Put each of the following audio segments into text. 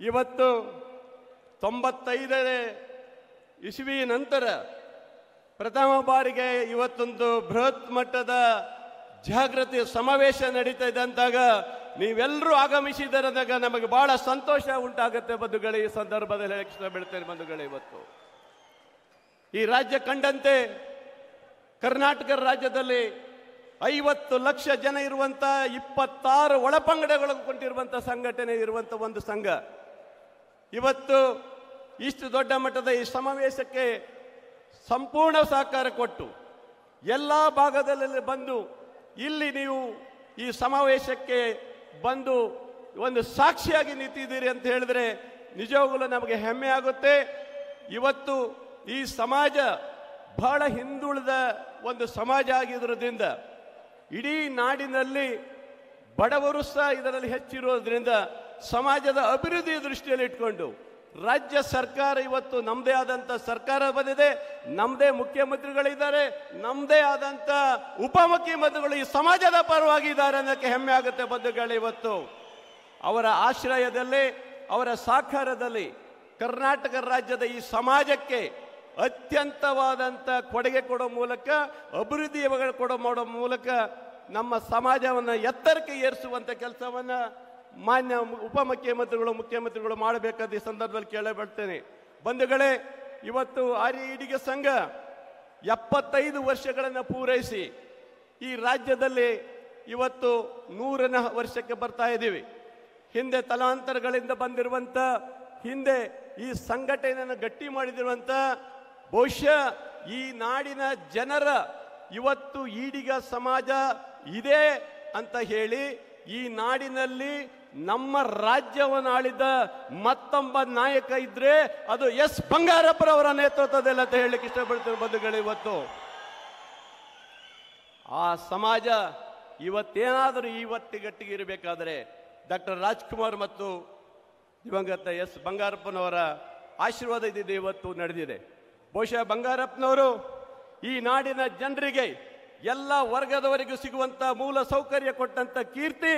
ಇವತ್ತು ತೊಂಬತ್ತೈದನೇ ಇಸ್ವಿ ನಂತರ ಪ್ರಥಮ ಬಾರಿಗೆ ಇವತ್ತೊಂದು ಬೃಹತ್ ಮಟ್ಟದ ಜಾಗೃತಿ ಸಮಾವೇಶ ನಡೀತಾ ಇದೆ ಅಂದಾಗ ನೀವೆಲ್ಲರೂ ಆಗಮಿಸಿದರದಾಗ ನಮಗೆ ಬಹಳ ಸಂತೋಷ ಉಂಟಾಗುತ್ತೆ ಬಂಧುಗಳೇ, ಈ ಸಂದರ್ಭದಲ್ಲಿ ಹೇಳಕ್ಕೆ ಇಷ್ಟಪಡ್ತೇನೆ ಬಂಧುಗಳೇ ಇವತ್ತು. ಈ ರಾಜ್ಯ ಕಂಡಂತೆ ಕರ್ನಾಟಕ ರಾಜ್ಯದಲ್ಲಿ ಐವತ್ತು ಲಕ್ಷ ಜನ ಇರುವಂತ ಇಪ್ಪತ್ತಾರು ಒಳಪಂಗಡಗಳು ಕೊಂಡಿರುವಂಥ ಸಂಘಟನೆ ಇರುವಂತ ಒಂದು ಸಂಘ. ಇವತ್ತು ಇಷ್ಟು ದೊಡ್ಡ ಮಟ್ಟದ ಈ ಸಮಾವೇಶಕ್ಕೆ ಸಂಪೂರ್ಣ ಸಹಕಾರ ಕೊಟ್ಟು ಎಲ್ಲ ಭಾಗದಲ್ಲಿ ಬಂದು ಇಲ್ಲಿ ನೀವು ಈ ಸಮಾವೇಶಕ್ಕೆ ಬಂದು ಒಂದು ಸಾಕ್ಷಿಯಾಗಿ ನಿಂತಿದ್ದೀರಿ ಅಂತ ಹೇಳಿದ್ರೆ ನಿಜವಾಗಲೂ ನಮಗೆ ಹೆಮ್ಮೆ ಆಗುತ್ತೆ. ಇವತ್ತು ಈ ಸಮಾಜ ಬಹಳ ಹಿಂದುಳಿದ ಒಂದು ಸಮಾಜ ಆಗಿರೋದ್ರಿಂದ ಇಡೀ ನಾಡಿನಲ್ಲಿ ಬಡವರು ಸಹ ಇದರಲ್ಲಿ ಹೆಚ್ಚಿರೋದ್ರಿಂದ ಸಮಾಜದ ಅಭಿವೃದ್ಧಿ ದೃಷ್ಟಿಯಲ್ಲಿ ಇಟ್ಕೊಂಡು ರಾಜ್ಯ ಸರ್ಕಾರ ಇವತ್ತು ನಮ್ಮದೇ ಆದಂಥ ಸರ್ಕಾರ ಬಂದಿದೆ ನಮ್ಮದೇ ಮುಖ್ಯಮಂತ್ರಿಗಳಿದ್ದಾರೆ ನಮ್ಮದೇ ಆದಂಥ ಉಪಮುಖ್ಯಮಂತ್ರಿಗಳು ಈ ಸಮಾಜದ ಪರವಾಗಿ ಇದ್ದಾರೆ ಅನ್ನೋಕ್ಕೆ ಹೆಮ್ಮೆ ಆಗುತ್ತೆ ಬಂಧುಗಳು ಇವತ್ತು. ಅವರ ಆಶ್ರಯದಲ್ಲಿ, ಅವರ ಸಾಕಾರದಲ್ಲಿ ಕರ್ನಾಟಕ ರಾಜ್ಯದ ಈ ಸಮಾಜಕ್ಕೆ ಅತ್ಯಂತವಾದಂಥ ಕೊಡುಗೆ ಕೊಡೋ ಮೂಲಕ, ಅಭಿವೃದ್ಧಿ ಕೊಡೋ ಮಾಡೋ ಮೂಲಕ ನಮ್ಮ ಸಮಾಜವನ್ನು ಎತ್ತರಕ್ಕೆ ಏರಿಸುವಂಥ ಕೆಲಸವನ್ನ ಮಾನ್ಯ ಉಪಮುಖ್ಯಮಂತ್ರಿಗಳು, ಮುಖ್ಯಮಂತ್ರಿಗಳು ಮಾಡಬೇಕಾದ ಈ ಸಂದರ್ಭದಲ್ಲಿ ಕೇಳಬಡ್ತೇನೆ ಬಂಧುಗಳೇ, ಇವತ್ತು ಆರ್ಯ ಈಡಿಗೆ ಸಂಘ ಎಪ್ಪತ್ತೈದು ವರ್ಷಗಳನ್ನು ಪೂರೈಸಿ ಈ ರಾಜ್ಯದಲ್ಲಿ ಇವತ್ತು ನೂರನ ವರ್ಷಕ್ಕೆ ಬರ್ತಾ ಇದ್ದೀವಿ. ಹಿಂದೆ ತಲಾಂತರಗಳಿಂದ ಬಂದಿರುವಂಥ, ಹಿಂದೆ ಈ ಸಂಘಟನೆಯನ್ನು ಗಟ್ಟಿ ಮಾಡಿದಿರುವಂಥ, ಬಹುಶಃ ಈ ನಾಡಿನ ಜನರ ಇವತ್ತು ಈಡಿಗ ಸಮಾಜ ಇದೆ ಅಂತ ಹೇಳಿ ಈ ನಾಡಿನಲ್ಲಿ ನಮ್ಮ ರಾಜ್ಯವನ್ನು ಆಳಿದ ಮತ್ತೊಬ್ಬ ನಾಯಕ ಇದ್ರೆ ಅದು ಎಸ್ ಬಂಗಾರಪ್ಪರವರ ನೇತೃತ್ವದಲ್ಲಿ ಅಂತ ಹೇಳಲಿಕ್ಕೆ ಇಷ್ಟಪಡ್ತಿರೋ ಬಂಧುಗಳು ಇವತ್ತು. ಆ ಸಮಾಜ ಇವತ್ತೇನಾದರೂ ಇವತ್ತಿಗಟ್ಟಿಗೆ ಇರಬೇಕಾದರೆ ಡಾಕ್ಟರ್ ರಾಜ್ಕುಮಾರ್ ಮತ್ತು ದಿವಂಗತ ಎಸ್ ಬಂಗಾರಪ್ಪನವರ ಆಶೀರ್ವಾದ ಇದ್ದಿದೆ ಇವತ್ತು ನಡೆದಿದೆ. ಬಹುಶಃ ಬಂಗಾರಪ್ಪನವರು ಈ ನಾಡಿನ ಜನರಿಗೆ ಎಲ್ಲ ವರ್ಗದವರಿಗೂ ಸಿಗುವಂತ ಮೂಲ ಸೌಕರ್ಯ ಕೊಟ್ಟಂತ ಕೀರ್ತಿ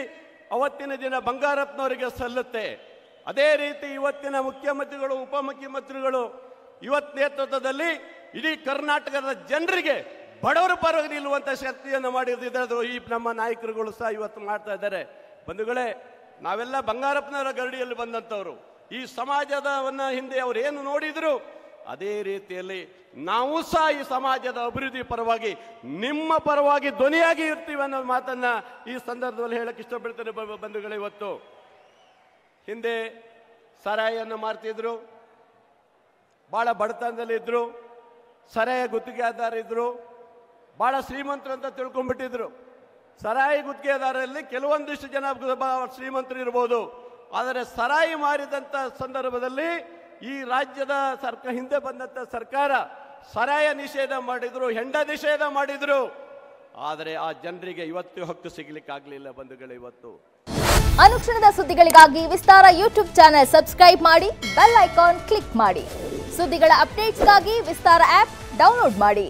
ಅವತ್ತಿನ ದಿನ ಬಂಗಾರಪ್ಪನವರಿಗೆ ಸಲ್ಲುತ್ತೆ. ಅದೇ ರೀತಿ ಇವತ್ತಿನ ಮುಖ್ಯಮಂತ್ರಿಗಳು, ಉಪಮುಖ್ಯಮಂತ್ರಿಗಳು ಇವತ್ ನೇತೃತ್ವದಲ್ಲಿ ಇಡೀ ಕರ್ನಾಟಕದ ಜನರಿಗೆ ಬಡವರ ಪರವಾಗಿ ನಿಲ್ಲುವಂಥ ಶಕ್ತಿಯನ್ನು ಮಾಡಿದ್ರು ಈ ನಮ್ಮ ನಾಯಕರುಗಳು ಸಹ ಇವತ್ತು ಮಾಡ್ತಾ ಇದ್ದಾರೆ. ಬಂಧುಗಳೇ, ನಾವೆಲ್ಲ ಬಂಗಾರಪ್ಪನವರ ಗರಡಿಯಲ್ಲಿ ಬಂದಂಥವ್ರು. ಈ ಸಮಾಜದವನ್ನ ಹಿಂದೆ ಅವರು ಏನು ನೋಡಿದ್ರು ಅದೇ ರೀತಿಯಲ್ಲಿ ನಾವು ಸಹ ಈ ಸಮಾಜದ ಅಭಿವೃದ್ಧಿ ಪರವಾಗಿ ನಿಮ್ಮ ಪರವಾಗಿ ಧ್ವನಿಯಾಗಿ ಇರ್ತೀವಿ ಅನ್ನೋ ಮಾತನ್ನ ಈ ಸಂದರ್ಭದಲ್ಲಿ ಹೇಳಕ್ಕೆ ಇಷ್ಟಪಡ್ತಾರೆ ಬಂಧುಗಳೇ, ಇವತ್ತು. ಹಿಂದೆ ಸರಾಯನ್ನು ಮಾರ್ತಿದ್ರು, ಬಹಳ ಬಡತನದಲ್ಲಿ ಇದ್ರು ಸರಾಯ ಗುತ್ತಿಗೆದಾರ ಇದ್ರು, ಬಹಳ ಶ್ರೀಮಂತರು ಅಂತ ತಿಳ್ಕೊಂಡ್ಬಿಟ್ಟಿದ್ರು. ಸರಾಯಿ ಗುತ್ತಿಗೆದಾರರಲ್ಲಿ ಕೆಲವೊಂದಿಷ್ಟು ಜನ ಶ್ರೀಮಂತರು ಇರ್ಬೋದು. ಆದರೆ ಸರಾಯಿ ಮಾರಿದಂಥ ಸಂದರ್ಭದಲ್ಲಿ ಈ ರಾಜ್ಯದ ಸರ್ಕ, ಹಿಂದೆ ಬಂದಂತ ಸರ್ಕಾರ ಸರಾಯ ನಿಷೇಧ ಮಾಡಿದ್ರು, ಹೆಂಡ ನಿಷೇಧ ಮಾಡಿದ್ರು. ಆದರೆ ಆ ಜನರಿಗೆ ಇವತ್ತು ಹಕ್ಕು ಸಿಗ್ಲಿಕ್ಕಾಗ್ಲಿಲ್ಲ ಬಂಧುಗಳು ಇವತ್ತು. ಅನುಕ್ಷಣದ ಸುದ್ದಿಗಳಿಗಾಗಿ ವಿಸ್ತಾರ ಯೂಟ್ಯೂಬ್ ಚಾನೆಲ್ ಸಬ್ಸ್ಕ್ರೈಬ್ ಮಾಡಿ, ಬೆಲ್ ಐಕಾನ್ ಕ್ಲಿಕ್ ಮಾಡಿ. ಸುದ್ದಿಗಳ ಅಪ್ಡೇಟ್ಸ್ಗಾಗಿ ವಿಸ್ತಾರ ಆಪ್ ಡೌನ್ಲೋಡ್ ಮಾಡಿ.